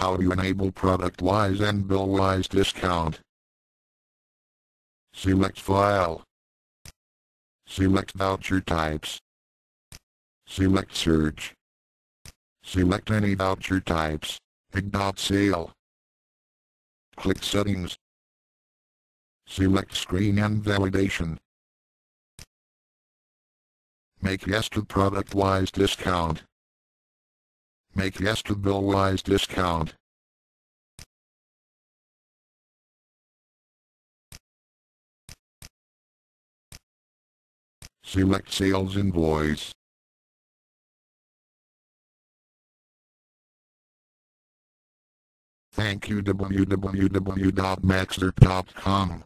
How to enable product-wise and bill-wise discount. Select file. Select voucher types. Select search. Select any voucher types. Sale. Click settings. Select screen and validation. Make yes to product-wise discount. Make yes to bill-wise discount. Select sales invoice. Thank you www.maxxerp.com